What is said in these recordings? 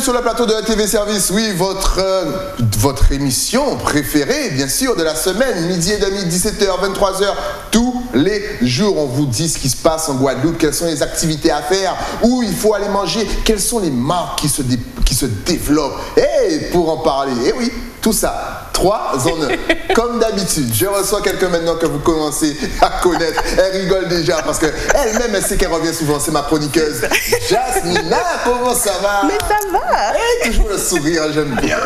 Sur le plateau de la TV Service, oui, votre, euh, votre émission préférée, bien sûr, de la semaine, midi et demi, 17h, 23h, tous les jours. On vous dit ce qui se passe en Guadeloupe, quelles sont les activités à faire, où il faut aller manger, quelles sont les marques qui se, qui se développent. Et pour en parler, eh oui, tout ça, trois en un. Comme d'habitude, je reçois quelqu'un maintenant que vous commencez à connaître. Elle rigole déjà parce qu'elle-même, elle sait qu'elle revient souvent. C'est ma chroniqueuse, Jasmina. Comment ça va? Mais ça va Hey, toujours le sourire, j'aime bien.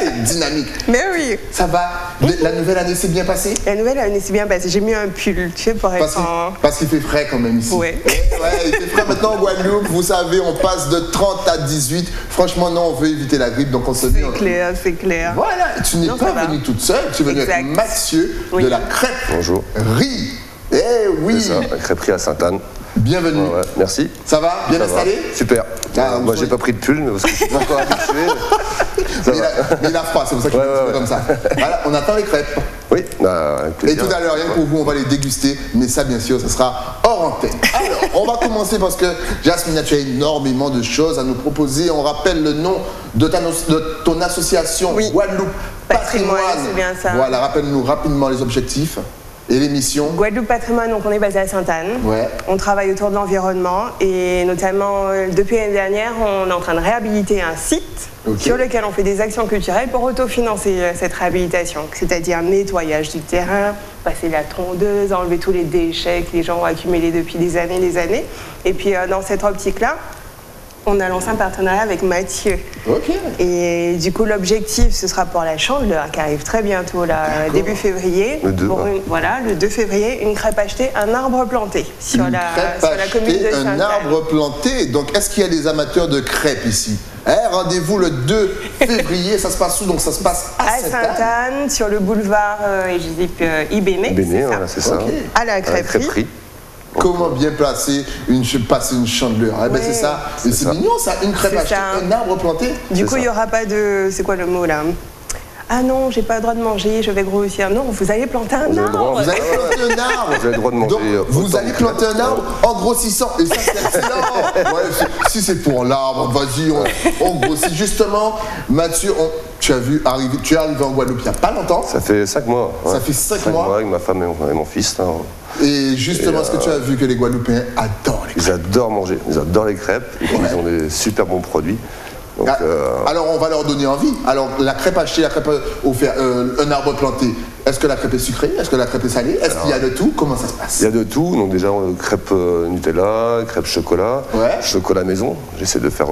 Hey, dynamique. Mais oui Ça va? La nouvelle année s'est bien passée? La nouvelle année s'est bien passée. J'ai mis un pull, tu sais, pour Parce être qu'il en... parce qu'il fait frais quand même ici. Ouais. Ouais, il fait frais maintenant en Guadeloupe. Vous savez, on passe de 30 à 18. Franchement, non, on veut éviter la grippe, donc on se dit. C'est clair, c'est clair. Voilà, tu n'es pas venue toute seule, tu es venue avec. Mathieu Oui. de la crêpe Bonjour. Riz. Eh oui, C'est ça, la crêperie à Sainte-Anne. Bienvenue. Ouais, ouais, merci. Ça va Bien Ça va. installé Super. Ah, moi, j'ai pas pris de pull, mais parce que je suis pas encore habitué. Mais, il a, mais il a froid, c'est pour ça qu'il Ouais, est ouais, ouais. comme ça. Voilà, on attend les crêpes. Oui, bah, Et tout à l'heure, rien que pour vous, on va les déguster, mais ça, bien sûr, ça sera hors antenne. Alors, on va commencer parce que Jasmine, tu as énormément de choses à nous proposer. On rappelle le nom de, ta de ton association Oui. Guadeloupe Patrimoine, Patrimoine. c'est bien ça. Voilà, rappelle-nous rapidement les objectifs et les missions. Guadeloupe Patrimoine, donc on est basé à Sainte-Anne. Ouais. On travaille autour de l'environnement et notamment euh, depuis l'année dernière, on est en train de réhabiliter un site sur lequel on fait des actions culturelles pour autofinancer euh, cette réhabilitation, c'est-à-dire nettoyage du terrain, passer la tondeuse, enlever tous les déchets que les gens ont accumulés depuis des années et des années. Et puis euh, dans cette optique-là, on a lancé un partenariat avec Mathieu. Ok. Et du coup, l'objectif, ce sera pour la chandeleur qui arrive très bientôt, là, début février. Le deux, Pour ouais. une- voilà, le 2 février, une crêpe achetée, un arbre planté sur, Une la, crêpe sur la commune de un arbre planté. Donc, est-ce qu'il y a des amateurs de crêpes ici? Eh, Rendez-vous le 2 février. ça se passe où? Donc, ça se passe à, À Sainte-Anne. Sur le boulevard euh, et je dis, euh, Ibéné, Béné, c'est ça. voilà, c'est ça. À la À la crêperie. Comment bien placer une, passer une chandeleur Eh ben, Ouais. c'est ça. Et c'est mignon, ça. Une crêpe C'est achetée, ça. un arbre planté. Du coup, il n'y aura pas de... C'est quoi le mot, là? Ah non, j'ai pas le droit de manger, je vais grossir. Non, vous allez planter un Vous arbre. Vous allez planter un arbre. Vous avez le droit de manger Donc, vous autant allez planter un arbre en grossissant. Et ça, c'est excellent. Ouais, si c'est pour l'arbre, vas-y, on, on grossit. Justement, Mathieu, on- tu as vu arriver, tu es arrivé en Guadeloupe il n'y a pas longtemps. Ça fait 5 mois. Ça fait cinq mois. avec ma femme et mon, fils. là. Et justement, est-ce que tu as vu que les Guadeloupéens adorent les Ils adorent manger, ils adorent les crêpes. Ils ont des super bons produits. Donc, Ah, euh, Alors, on va leur donner envie. Alors, la crêpe achetée, la crêpe offerte, euh, un arbre planté. Est-ce que la crêpe est sucrée? Est-ce que la crêpe est salée? Est-ce qu'il y a de tout? Comment ça se passe? il y a de tout. Donc déjà, euh, crêpes euh, Nutella, crêpes chocolat, Ouais. chocolat maison. J'essaie de faire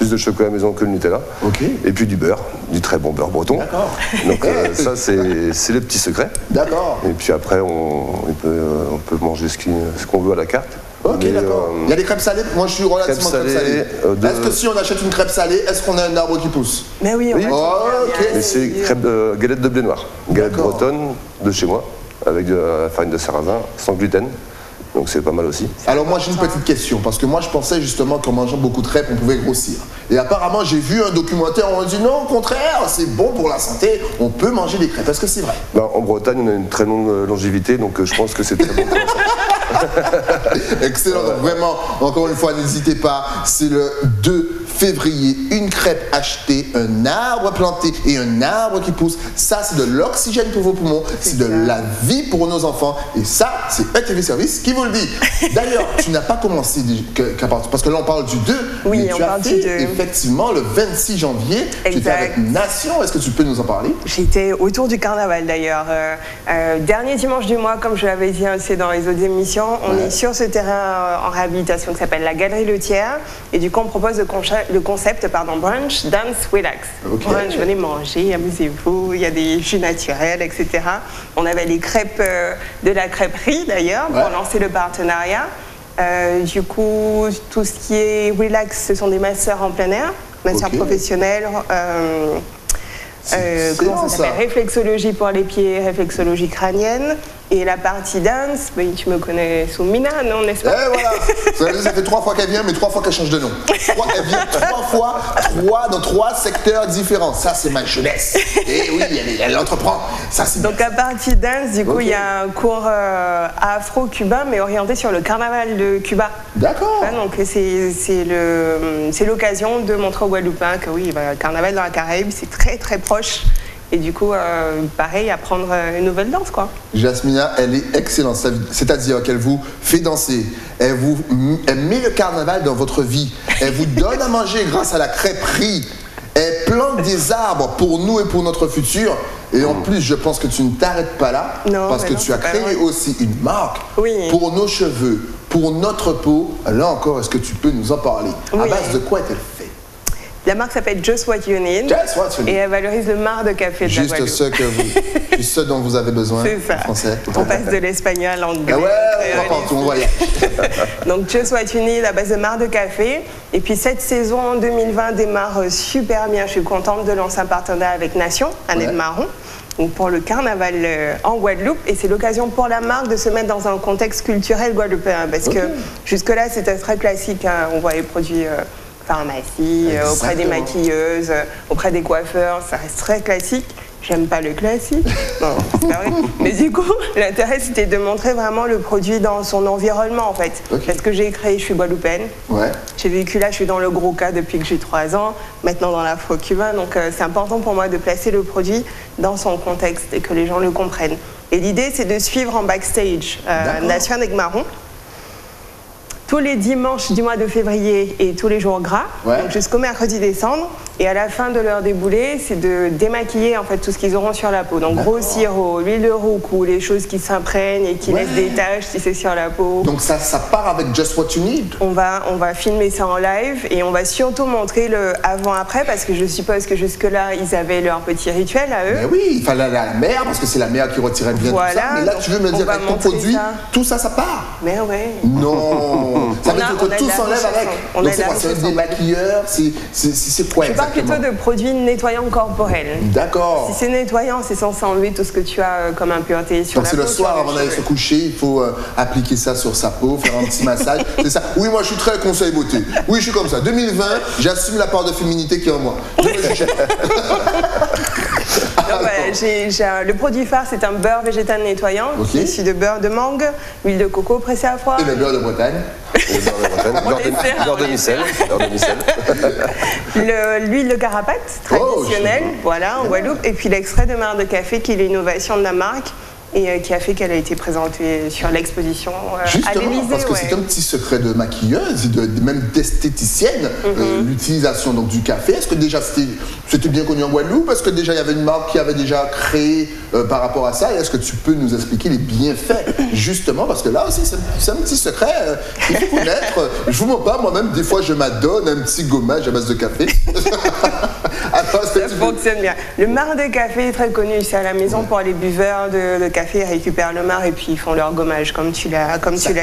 plus de chocolat maison que le Nutella. Ok. Et puis du beurre, du très bon beurre breton. D'accord. Donc euh, ça, c'est le petit secret. D'accord. Et puis après, on, on peut, euh, on peut manger ce qu'on veut à la carte. Ok, d'accord. euh, Il y a des crêpes salées Moi, je suis relativement euh, de- Est-ce que si on achète une crêpe salée, est-ce qu'on a un arbre qui pousse? Mais oui, on Oui. Oh, ok. Mais c'est sûr. crêpes de, galettes de blé noir. Galette bretonne de chez moi, avec de la farine de sarrasin, sans gluten. Donc c'est pas mal aussi. Alors moi j'ai une petite question, parce que moi je pensais justement qu'en mangeant beaucoup de crêpes, on pouvait grossir. Et apparemment j'ai vu un documentaire où on dit non, au contraire, c'est bon pour la santé, on peut manger des crêpes. Est-ce que c'est vrai? Ben, en Bretagne, on a une très longue euh, longévité, donc euh, je pense que c'est très bon pour la santé. Excellent, donc vraiment, encore une fois, n'hésitez pas, c'est le 2 février, une crêpe achetée, un arbre planté et un arbre qui pousse. Ça, c'est de l'oxygène pour vos poumons, c'est de la vie pour nos enfants. Et ça, c'est ETV Service qui vous le dit. D'ailleurs, tu n'as pas commencé parce que là, on parle du 2. Oui, mais on tu as parle fait du 2. effectivement le 26 janvier. Tu étais avec Nation. Est-ce que tu peux nous en parler? J'étais autour du carnaval d'ailleurs. Euh, euh, dernier dimanche du mois, comme je l'avais dit aussi dans les autres émissions, on Ouais. est sur ce terrain euh, en réhabilitation qui s'appelle la Galerie Le Tiers. Et du coup, on propose concha- le concept pardon, Brunch, Dance, Relax. Brunch, venez manger, amusez-vous, il y a des jus naturels, etc. On avait les crêpes euh, de la crêperie d'ailleurs Ouais. pour lancer le partenariat. Euh, du coup, tout ce qui est relax, ce sont des masseurs en plein air, masseurs Ok. professionnels. euh, comment ça. s'appelle? Réflexologie pour les pieds, réflexologie crânienne. Et la partie dance, ben, tu me connais sous Mina, non, n'est-ce pas voilà Ça fait trois fois qu'elle vient, mais trois fois qu'elle change de nom. Trois- elle vient trois fois, trois, dans trois secteurs différents. Ça, c'est ma jeunesse. Et oui, elle, elle entreprend. Ça, c'est Donc à partie dance, du coup, il y a un cours euh, afro-cubain, mais orienté sur le carnaval de Cuba. D'accord. Ouais, donc c'est c'est le- c'est l'occasion de montrer aux Guadeloupéens que oui, bah, le carnaval dans la Caraïbe, c'est très très proche. Et du coup, euh, pareil, apprendre euh, une nouvelle danse, quoi. Jasmina, elle est excellente. C'est-à-dire qu'elle vous fait danser. Elle, vous, elle met le carnaval dans votre vie. Elle vous donne à manger grâce à la crêperie. Elle plante des arbres pour nous et pour notre futur. Et en plus, je pense que tu ne t'arrêtes pas là. Non, parce que non, tu as créé aussi une marque Oui. pour nos cheveux, pour notre peau. Là encore, est-ce que tu peux nous en parler? À base de quoi est-elle faite La marque s'appelle Just What You Need. Just what you need. Et elle valorise le marc de café de la Juste Guadeloupe. ce, que vous, juste ce dont vous avez besoin ça. en français. On passe de l'espagnol à l'anglais. Ah ouais, on va partout, on voyage. Donc Just What You Need à base de marc de café. Et puis cette saison en 2020 démarre euh, super bien. Je suis contente de lancer un partenariat avec Nation, Année Ouais. de Marron. Donc pour le carnaval euh, en Guadeloupe. Et c'est l'occasion pour la marque de se mettre dans un contexte culturel guadeloupéen. Parce que jusque-là, c'était très classique. hein. On voit les produits euh, pharmacie, euh, auprès des maquilleuses, euh, auprès des coiffeurs. Ça reste très classique. J'aime pas le classique. Non, c'est pas vrai. Mais du coup, l'intérêt, c'était de montrer vraiment le produit dans son environnement, en fait. Parce que j'ai créé, je suis guadeloupéenne. Ouais. J'ai vécu là, je suis dans le gros cas depuis que j'ai 3 ans, maintenant dans l'afro-cubain. Donc euh, c'est important pour moi de placer le produit dans son contexte et que les gens le comprennent. Et l'idée, c'est de suivre en backstage euh. Nation avec Marron. Tous les dimanches du mois de février et tous les jours gras, Ouais. donc jusqu'au mercredi décembre. Et à la fin de leur déboulé, c'est de démaquiller en fait tout ce qu'ils auront sur la peau. Donc gros sirop, l'huile de roucou, les choses qui s'imprègnent et qui Ouais. laissent des taches si c'est sur la peau. Donc ça, ça part avec Just What You Need. On va, on va filmer ça en live et on va surtout montrer le avant-après parce que je suppose que jusque-là, ils avaient leur petit rituel à eux. Ben oui, il fallait aller à la mer parce que c'est la mer qui retirait bien Voilà, tout ça. Mais là, tu veux me dire avec ton produit, ça. tout ça, ça part Mais ouais. Non Ça veut dire on que tout s'enlève avec. on Donc c'est quoi C'est des maquilleurs C'est c'est- c'est- c'est quoi Je parle plutôt de produits nettoyants corporels. D'accord. Si c'est nettoyant, c'est censé enlever tout ce que tu as euh, comme impureté sur Donc la c'est peau. le sur soir avant d'aller se coucher, il faut euh, appliquer ça sur sa peau, faire un petit massage. C'est ça. Oui, moi je suis très conseil beauté. Oui, je suis comme ça. 2020, j'assume la part de féminité qui est en moi. Donc, voilà, j'ai- j'ai un- le produit phare, c'est un beurre végétal nettoyant, Ok. issu de beurre de mangue, huile de coco pressée à froid. Et le beurre de Bretagne. Beurre de micelle, L'huile de carapate Oh, traditionnelle, voilà, en Guadeloupe, et puis l'extrait de marc de café qui est l'innovation de la marque et euh, qui a fait qu'elle a été présentée sur l'exposition euh, à Justement, l'Élysée. parce que ouais. c'est un petit secret de maquilleuse, de, même d'esthéticienne, Mhm. euh, l'utilisation donc du café. Est-ce que déjà c'était bien connu en Guadeloupe? Est-ce que déjà il y avait une marque qui avait déjà créé euh, par rapport à ça? Et est-ce que tu peux nous expliquer les bienfaits Justement, parce que là aussi c'est c'est un petit secret euh, qu'il faut connaître. Je vous mens pas, moi-même des fois je m'adonne un petit gommage à base de café. Attends, que Ça fonctionne bien. Le marc de café est très connu ici à la maison pour les buveurs de, de café. Ils récupèrent le marc et puis ils font leur gommage, comme tu l'as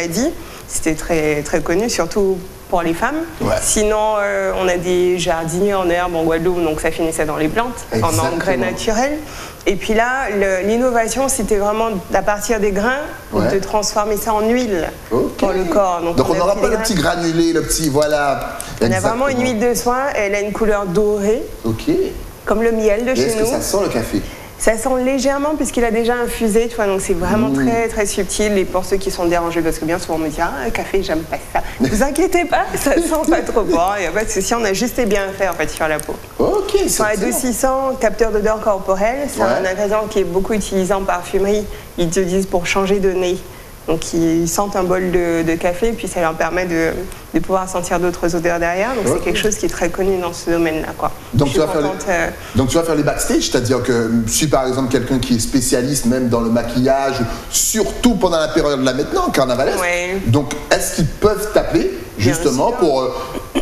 dit. C'était très, très connu, surtout pour les femmes. Ouais. Sinon, euh, on a des jardiniers en herbe en Guadeloupe, donc ça finissait dans les plantes, en engrais naturels. Et puis là, l'innovation, c'était vraiment à partir des grains, Ouais. de transformer ça en huile pour le corps. Donc on n'aura pas le petit granulé, le petit voilà. On a vraiment une huile de soin, elle a une couleur dorée, Ok. comme le miel de Et chez est-ce que nous. ça sent le café? Ça sent légèrement puisqu'il a déjà infusé, tu vois, donc c'est vraiment Mmh. très très subtil. Et pour ceux qui sont dérangés, parce que bien souvent on me dit ah le café j'aime pas ça. Ne vous inquiétez pas, ça sent pas trop fort. Il n'y a pas de souci, on a juste bien fait en fait sur la peau. Ok, Ils sont c'est adoucissants, capteurs d'odeur corporelle. C'est Ouais. un ingrédient qui est beaucoup utilisé en parfumerie. Ils te disent pour changer de nez. Donc ils sentent un bol de, de café, puis ça leur permet de, de pouvoir sentir d'autres odeurs derrière. Donc c'est quelque chose qui est très connu dans ce domaine-là. quoi. Donc tu, vas faire les, euh, donc tu vas faire les backstage, c'est-à-dire que si par exemple quelqu'un qui est spécialiste même dans le maquillage, surtout pendant la période là maintenant, carnavalesque, Ouais. donc est-ce qu'ils peuvent t'appeler justement pour euh,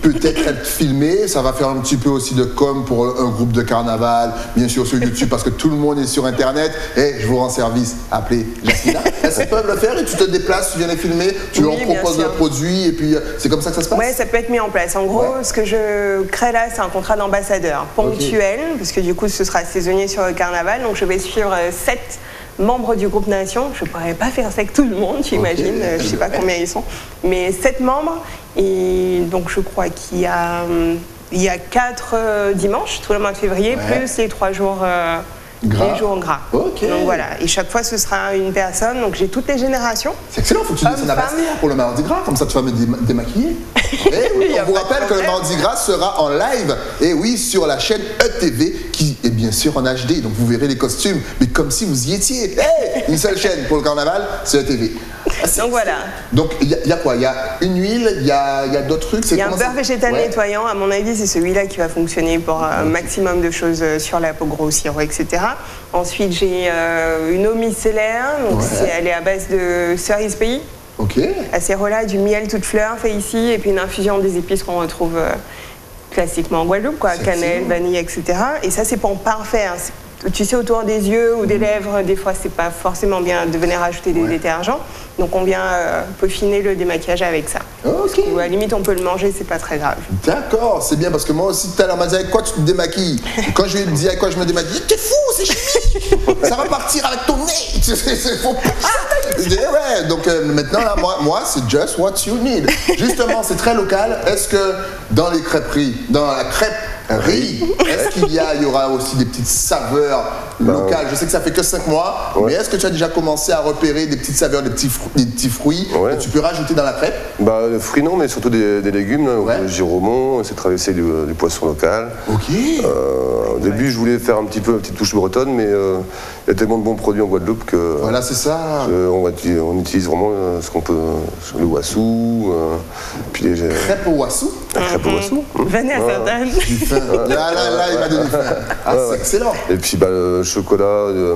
peut-être être filmé Ça va faire un petit peu aussi de com pour un groupe de carnaval, bien sûr sur YouTube parce que tout le monde est sur Internet. Et je vous rends service, appelez. Est-ce qu'ils peuvent le faire et tu te déplaces, tu viens les filmer, tu Oui, leur proposes le produit et puis euh, c'est comme ça que ça se passe? Ouais, ça peut être mis en place. En gros, Ouais. ce que je crée là, c'est un contrat d'ambassadeur ponctuel, parce que du coup, ce sera saisonnier sur le carnaval. Donc, je vais suivre euh, sept membres du groupe Nation. Je ne pourrais pas faire ça avec tout le monde, j'imagine. Ok. Je ne sais pas combien ils sont. Mais sept membres. Et donc, je crois qu'il y a, il y a quatre euh, dimanches, tout le mois de février, Ouais. plus les trois jours. euh, Gras. Les jours gras. Ok. Donc voilà. Et chaque fois, ce sera une personne. Donc j'ai toutes les générations. C'est excellent, faut que tu dessines un vestiaire pour le mardi gras, comme ça tu vas me dé- démaquiller. Eh oui, on vous rappelle que le mardi gras sera en live, et oui, sur la chaîne ETV, qui est bien sûr en HD, donc vous verrez les costumes, mais comme si vous y étiez. Hey une seule chaîne pour le carnaval, c'est ETV. Ah, Donc voilà. Donc il y, a- il y a quoi? Il y a une huile, il y a, il y a d'autres trucs? Il y a un beurre ça- végétal Ouais. nettoyant, à mon avis, c'est celui-là qui va fonctionner pour un maximum de choses euh, sur la peau grossir, etc. Ensuite, j'ai euh, une eau micellaire, donc Ouais. c'est- elle est à base de cerise pays, Ok. acérola, du miel toute fleur fait ici, et puis une infusion des épices qu'on retrouve euh, classiquement en Guadeloupe, quoi, cannelle, vanille, etc. Et ça, c'est pour parfaire. C'est- Tu sais, autour des yeux ou des lèvres, des fois, c'est pas forcément bien de venir ajouter des Ouais. détergents. Donc, on vient euh, peaufiner le démaquillage avec ça. Ok. Ou à la limite, on peut le manger, c'est pas très grave. D'accord, c'est bien parce que moi aussi tout à l'heure, on m'a dit avec quoi tu te démaquilles? Et Quand je lui ai dit avec quoi je me démaquille, t'es fou, c'est chimique Ça va partir avec ton nez C'est-. Je dis, eh ouais, donc euh, maintenant là, moi, moi c'est just what you need. Justement, c'est très local. Est-ce que dans les crêperies, dans la crêperie, est-ce qu'il y, a- il y aura aussi des petites saveurs locales? Je sais que ça fait que 5 mois, Ouais. mais est-ce que tu as déjà commencé à repérer des petites saveurs, des petits, des petits fruits Ouais. que tu peux rajouter dans la crêpe? Bah, fruits non, mais surtout des, des légumes. Là, Ouais. Le giromont, c'est traversé du, du poisson local. Ok. Euh, au début, je voulais faire un petit peu une petite touche bretonne, mais euh, il y a tellement de bons produits en Guadeloupe que Voilà, c'est ça. euh, on, va utiliser- on utilise vraiment euh, ce qu'on peut, le wassou, euh, puis les Crêpe au wassou. La crêpe au wassou. Venez à Voilà. Sainte-Anne. Là, là, là, il m'a donné faim. Ah, Ouais, c'est ouais. excellent. Et puis bah, le chocolat, euh,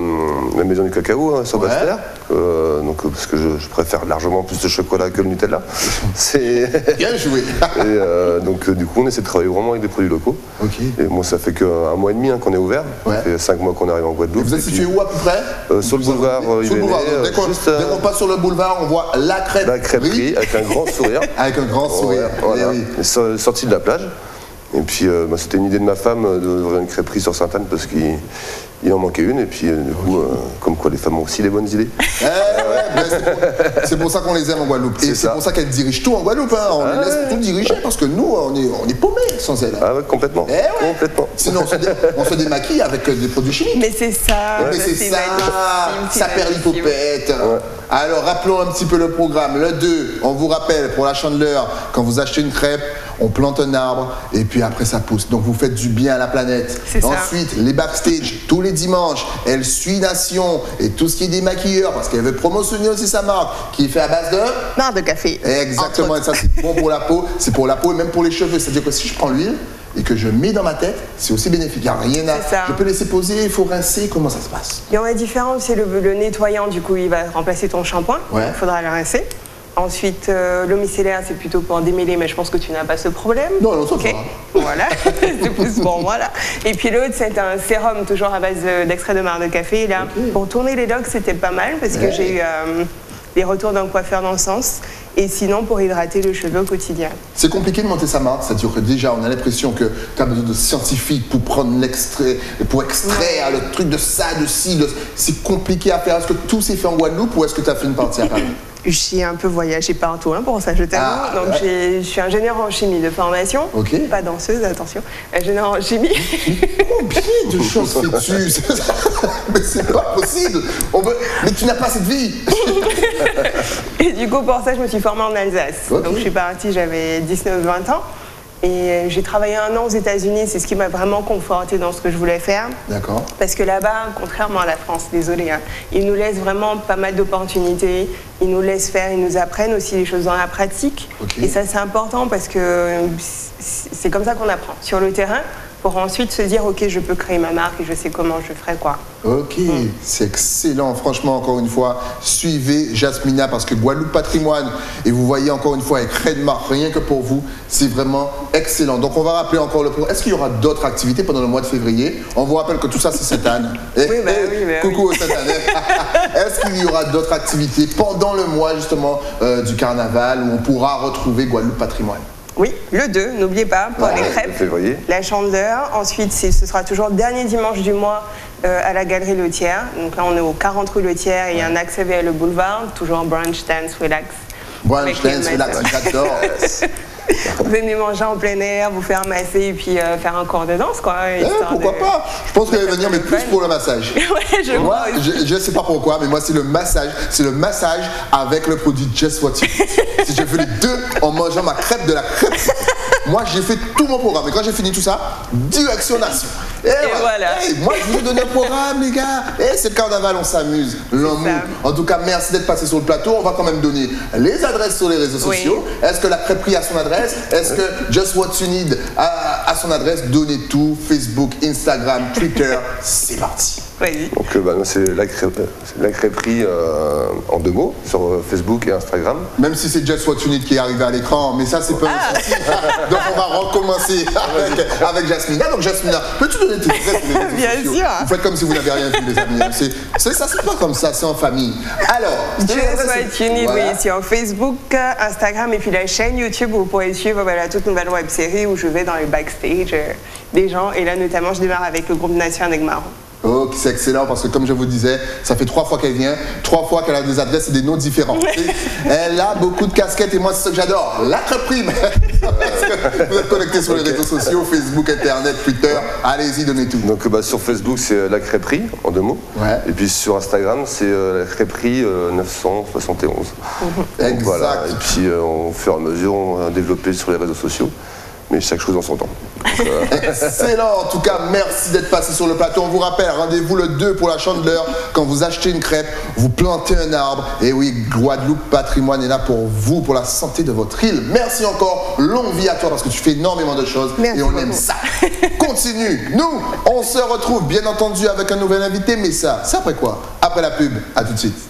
la maison du cacao hein, sur Ouais. Basse-Terre. Euh, donc, euh, parce que je, je préfère largement plus de chocolat que le Nutella. C'est... Bien joué. Et euh, donc du coup on essaie de travailler vraiment avec des produits locaux. Et moi ça fait qu'un mois et demi hein, qu'on est ouvert. Ouais. Ça fait cinq mois qu'on arrive en Guadeloupe. Vous êtes Et situé où à peu près euh, Sur le boulevard Sur le boulevard. Donc, Dès qu'on juste, passe sur le boulevard, on voit la crêpe. la crêperie avec un grand sourire. Avec un grand sourire. Voilà. Eh oui. Et so- sorti de la plage. Et puis bah, c'était une idée de ma femme d'ouvrir une crêperie sur Sainte-Anne parce qu'il il en manquait une. Et puis euh, du coup, euh, comme quoi les femmes ont aussi des bonnes idées. Eh ouais, ben, c'est pour- c'est pour ça qu'on les aime en Guadeloupe. Et C'est c'est ça. pour ça qu'elles dirigent tout en Guadeloupe. hein. On les laisse tout diriger parce que nous, on est, on est paumés sans elles. Ah ouais, complètement. Eh ouais. Complètement. Sinon, on se, dé- on se démaquille avec euh, des produits chimiques. Mais c'est ça. Mais c'est ça, c'est ça perd magnifique. l'hypopète. Alors rappelons un petit peu le programme. Le 2, on vous rappelle pour la chandeleur, quand vous achetez une crêpe, on plante un arbre et puis après ça pousse. Donc vous faites du bien à la planète. C'est ça. Ensuite, les backstage, tous les dimanches, elle suit Nation et tout ce qui est des maquilleurs, parce qu'elle veut promotionner aussi sa marque, qui est fait à base de... Marre de café. Exactement, et ça c'est bon pour la peau, c'est pour la peau et même pour les cheveux. C'est-à-dire que si je prends l'huile et que je mets dans ma tête, c'est aussi bénéfique. Il n'y a rien à. Je peux laisser poser, il faut rincer, comment ça se passe? Il y en a différents, c'est le, le nettoyant, du coup, il va remplacer ton shampoing. Ouais. Il faudra le rincer. Ensuite, euh, l'eau micellaire, c'est plutôt pour démêler, mais je pense que tu n'as pas ce problème. Non, non, ça Ok. va. Voilà, c'est plus bon, voilà. Et puis l'autre, c'est un sérum, toujours à base de- d'extrait de marc de café. Là, pour tourner les locks, c'était pas mal, parce Ouais. que j'ai eu euh, des retours d'un coiffeur dans le sens. Et sinon, pour hydrater le cheveu au quotidien. C'est compliqué de monter sa marque, c'est-à-dire que déjà on a l'impression que tu as besoin de scientifiques pour prendre l'extrait, pour extraire le truc de ça, de ci, de... c'est compliqué à faire. Est-ce que tout s'est fait en Guadeloupe ou est-ce que tu as fait une partie à Paris? J'ai un peu voyagé partout hein, pour ça, je t'avoue. Ah, Donc, je suis ingénieure en chimie de formation. Pas danseuse, attention. Ingénieure en chimie. Combien de choses fais-tu Mais c'est pas possible On veut- Mais tu n'as pas cette vie Et du coup, pour ça, je me suis formée en Alsace. Donc, je suis partie, j'avais 19-20 ans. Et euh, j'ai travaillé un an aux États-Unis. C'est ce qui m'a vraiment confortée dans ce que je voulais faire. D'accord. Parce que là-bas, contrairement à la France, désolé, hein, ils nous laissent vraiment pas mal d'opportunités. Ils nous laissent faire, ils nous apprennent aussi les choses dans la pratique. Ok. Et ça, c'est important parce que c'est comme ça qu'on apprend sur le terrain pour ensuite se dire, OK, je peux créer ma marque et je sais comment je ferai quoi. Ok, c'est excellent. Franchement, encore une fois, suivez Jasmina parce que Guadeloupe Patrimoine, et vous voyez encore une fois avec Redmar, rien que pour vous, c'est vraiment excellent. Donc on va rappeler encore le programme. Est-ce qu'il y aura d'autres activités pendant le mois de février? On vous rappelle que tout ça, c'est cette année. Oui, bah oui, bah Coucou cette année. Est-ce qu'il y aura d'autres activités pendant le mois justement euh, du carnaval où on pourra retrouver Guadeloupe Patrimoine? Oui, le 2, n'oubliez pas, pour Ouais, les crêpes. février. La chandeleur. Ensuite, ce sera toujours dernier dimanche du mois euh, à la Galerie Lautière. Donc là, on est au 40 rue Lautière et il y a un accès vers le boulevard. Toujours brunch, dance, relax. Brunch, dance, relax, j'adore. Venez manger en plein air, vous faire masser et puis euh, faire un cours de danse, quoi. Eh, pourquoi de- pas? Je pense qu'elle va venir, mais plus fun. pour le massage. ouais, je Moi, crois aussi. je, je sais pas pourquoi, mais moi c'est le massage, c'est le massage avec le produit Just What You. Si je fais les deux en mangeant ma crêpe de la crêpe. Moi j'ai fait tout mon programme et quand j'ai fini tout ça, direction nation. Et, voilà. Hey, moi je vous ai donné un programme les gars. Et c'est le carnaval, on s'amuse. L'amour. En tout cas, merci d'être passé sur le plateau. On va quand même donner les adresses sur les réseaux Oui. sociaux. Est-ce que la crêperie a son adresse? Est-ce que Just What You Need a, a son adresse? Donnez tout. Facebook, Instagram, Twitter. C'est parti. Vas-y. Donc bah, c'est la, crêpe- c'est la crêperie euh, en deux mots sur euh, Facebook et Instagram. Même si c'est Just What You Need qui est arrivé à l'écran, mais ça c'est pas Ah. un souci. Donc on va recommencer avec, avec Jasmina. Donc Jasmina, peux-tu donner tes adresses Bien sûr. Vous faites comme si vous n'avez rien vu les amis. hein. C'est, c'est- ça c'est pas comme ça, c'est en famille. Alors, Just What You Need, Voilà. oui, sur Facebook, euh, Instagram et puis la chaîne YouTube où vous pourrez suivre voilà, toute nouvelle web série où je vais dans les backstage euh, des gens. Et là, notamment, je démarre avec le groupe Nation Negmar. Oh, c'est excellent parce que comme je vous disais, ça fait trois fois qu'elle vient, trois fois qu'elle a des adresses et des noms différents. Elle a beaucoup de casquettes et moi c'est ce que j'adore, la crêperie. Parce que vous êtes connectés sur les réseaux sociaux, Facebook, Internet, Twitter, allez-y, donnez tout. Donc euh, bah, sur Facebook, c'est euh, la crêperie en deux mots. Ouais. Et puis sur Instagram, c'est euh, la crêperie euh, 971. Donc, Exact. voilà. Et puis euh, au fur et à mesure, on va développer sur les réseaux sociaux. Mais chaque chose en son temps. Excellent, en tout cas, merci d'être passé sur le plateau. On vous rappelle, rendez-vous le 2 pour la chandeleur. Quand vous achetez une crêpe, vous plantez un arbre. Et oui, Guadeloupe Patrimoine est là pour vous, pour la santé de votre île. Merci encore, longue vie à toi parce que tu fais énormément de choses Merci et on beaucoup. aime ça. Continue. Nous, on se retrouve bien entendu avec un nouvel invité, mais ça, c'est après quoi? Après la pub. À tout de suite.